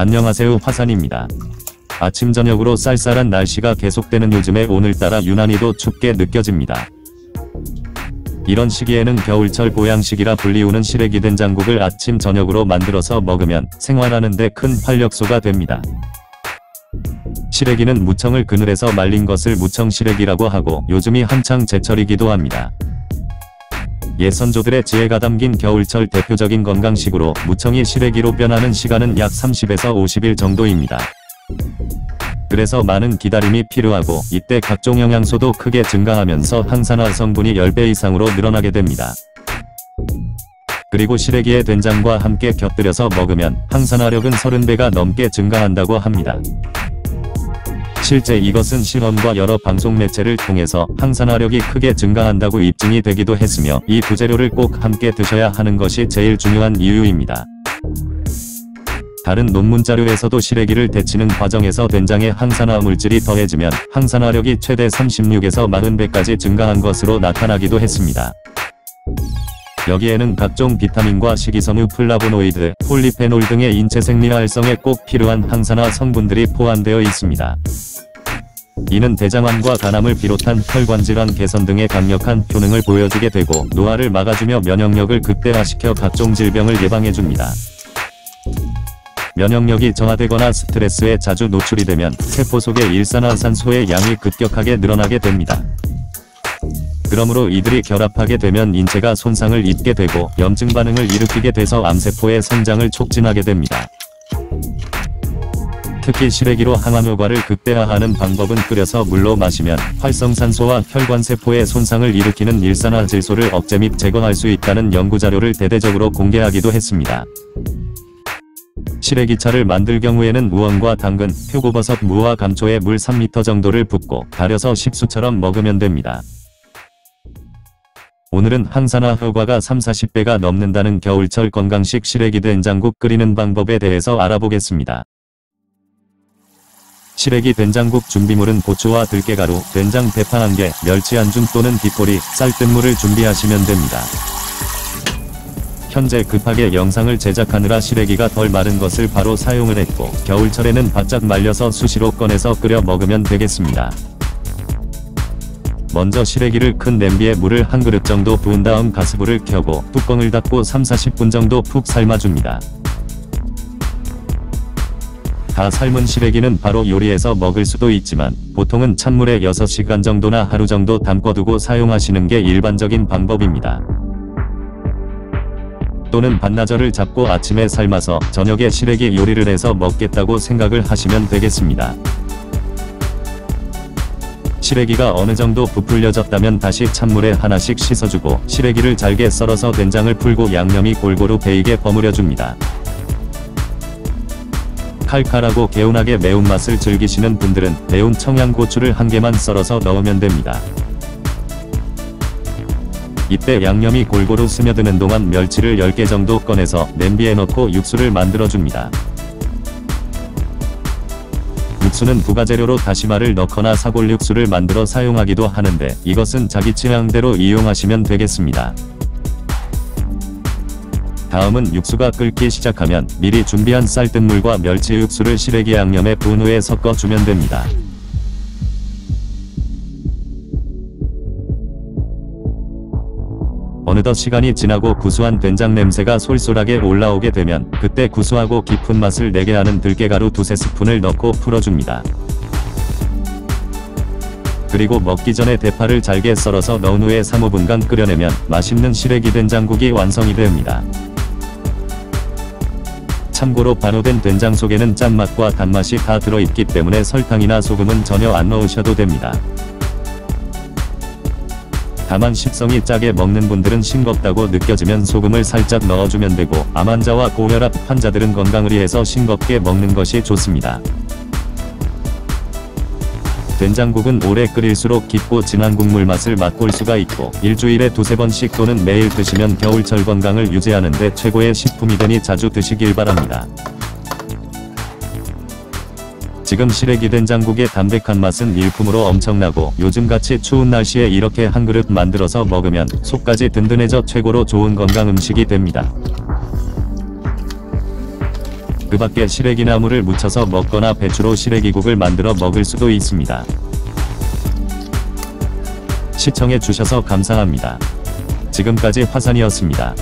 안녕하세요 화산입니다. 아침 저녁으로 쌀쌀한 날씨가 계속되는 요즘에 오늘따라 유난히도 춥게 느껴집니다. 이런 시기에는 겨울철 보양식이라 불리우는 시래기 된장국을 아침 저녁으로 만들어서 먹으면 생활하는데 큰 활력소가 됩니다. 시래기는 무청을 그늘에서 말린 것을 무청시래기라고 하고 요즘이 한창 제철이기도 합니다. 예선조들의 지혜가 담긴 겨울철 대표적인 건강식으로 무청이 시래기로 변하는 시간은 약 30에서 50일 정도입니다. 그래서 많은 기다림이 필요하고 이때 각종 영양소도 크게 증가하면서 항산화 성분이 10배 이상으로 늘어나게 됩니다. 그리고 시래기에 된장과 함께 곁들여서 먹으면 항산화력은 30배가 넘게 증가한다고 합니다. 실제 이것은 실험과 여러 방송 매체를 통해서 항산화력이 크게 증가한다고 입증이 되기도 했으며 이두 재료를 꼭 함께 드셔야 하는 것이 제일 중요한 이유입니다. 다른 논문 자료에서도 시래기를 데치는 과정에서 된장에 항산화 물질이 더해지면 항산화력이 최대 36에서 40배까지 증가한 것으로 나타나기도 했습니다. 여기에는 각종 비타민과 식이섬유 플라보노이드, 폴리페놀 등의 인체 생리 활성에 꼭 필요한 항산화 성분들이 포함되어 있습니다. 이는 대장암과 간암을 비롯한 혈관질환 개선 등의 강력한 효능을 보여주게 되고 노화를 막아주며 면역력을 극대화시켜 각종 질병을 예방해줍니다. 면역력이 저하되거나 스트레스에 자주 노출이 되면 세포 속의 일산화산소의 양이 급격하게 늘어나게 됩니다. 그러므로 이들이 결합하게 되면 인체가 손상을 입게 되고 염증 반응을 일으키게 돼서 암세포의 성장을 촉진하게 됩니다. 특히 시래기로 항암 효과를 극대화하는 방법은 끓여서 물로 마시면 활성산소와 혈관세포의 손상을 일으키는 일산화질소를 억제 및 제거할 수 있다는 연구자료를 대대적으로 공개하기도 했습니다. 시래기차를 만들 경우에는 우엉과 당근, 표고버섯, 무와 감초에 물 3리터 정도를 붓고 달여서 식수처럼 먹으면 됩니다. 오늘은 항산화 효과가 3-40배가 넘는다는 겨울철 건강식 시래기 된장국 끓이는 방법에 대해서 알아보겠습니다. 시래기 된장국 준비물은 고추와 들깨가루, 된장 대파 1개, 멸치 안중 또는 뒷꼬리, 쌀뜨물을 준비하시면 됩니다. 현재 급하게 영상을 제작하느라 시래기가 덜 마른 것을 바로 사용을 했고 겨울철에는 바짝 말려서 수시로 꺼내서 끓여 먹으면 되겠습니다. 먼저 시래기를 큰 냄비에 물을 한 그릇 정도 부은 다음 가스불을 켜고 뚜껑을 닫고 3-40분 정도 푹 삶아줍니다. 다 삶은 시래기는 바로 요리해서 먹을 수도 있지만 보통은 찬물에 6시간 정도나 하루 정도 담궈두고 사용하시는 게 일반적인 방법입니다. 또는 반나절을 잡고 아침에 삶아서 저녁에 시래기 요리를 해서 먹겠다고 생각을 하시면 되겠습니다. 시래기가 어느 정도 부풀려졌다면 다시 찬물에 하나씩 씻어주고 시래기를 잘게 썰어서 된장을 풀고 양념이 골고루 배이게 버무려줍니다. 칼칼하고 개운하게 매운맛을 즐기시는 분들은 매운 청양고추를 한 개만 썰어서 넣으면 됩니다. 이때 양념이 골고루 스며드는 동안 멸치를 10개 정도 꺼내서 냄비에 넣고 육수를 만들어줍니다. 육수는 부가재료로 다시마를 넣거나 사골 육수를 만들어 사용하기도 하는데 이것은 자기 취향대로 이용하시면 되겠습니다. 다음은 육수가 끓기 시작하면 미리 준비한 쌀뜨물과 멸치 육수를 시래기 양념에 부은 후에 섞어주면 됩니다. 어느덧 시간이 지나고 구수한 된장 냄새가 솔솔하게 올라오게 되면 그때 구수하고 깊은 맛을 내게 하는 들깨가루 두세 스푼을 넣고 풀어줍니다. 그리고 먹기 전에 대파를 잘게 썰어서 넣은 후에 3-5분간 끓여내면 맛있는 시래기 된장국이 완성이 됩니다. 참고로 반호된 된장 속에는 짠맛과 단맛이 다 들어있기 때문에 설탕이나 소금은 전혀 안 넣으셔도 됩니다. 다만 식성이 짜게 먹는 분들은 싱겁다고 느껴지면 소금을 살짝 넣어주면 되고 암 환자와 고혈압 환자들은 건강을 위해서 싱겁게 먹는 것이 좋습니다. 된장국은 오래 끓일수록 깊고 진한 국물 맛을 맛볼 수가 있고 일주일에 두세 번씩 또는 매일 드시면 겨울철 건강을 유지하는데 최고의 식품이 되니 자주 드시길 바랍니다. 지금 시래기 된장국의 담백한 맛은 일품으로 엄청나고 요즘같이 추운 날씨에 이렇게 한 그릇 만들어서 먹으면 속까지 든든해져 최고로 좋은 건강 음식이 됩니다. 그 밖에 시래기 나물을 무쳐서 먹거나 배추로 시래기국을 만들어 먹을 수도 있습니다. 시청해 주셔서 감사합니다. 지금까지 화산이었습니다.